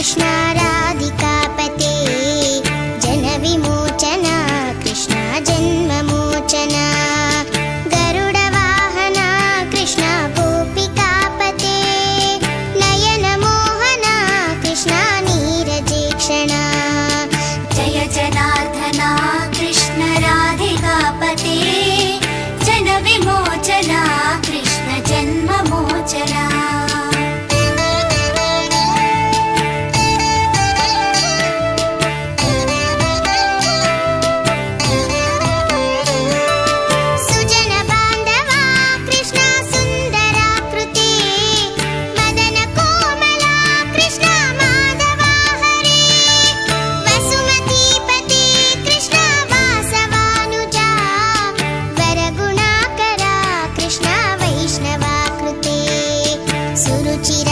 Krishna tiro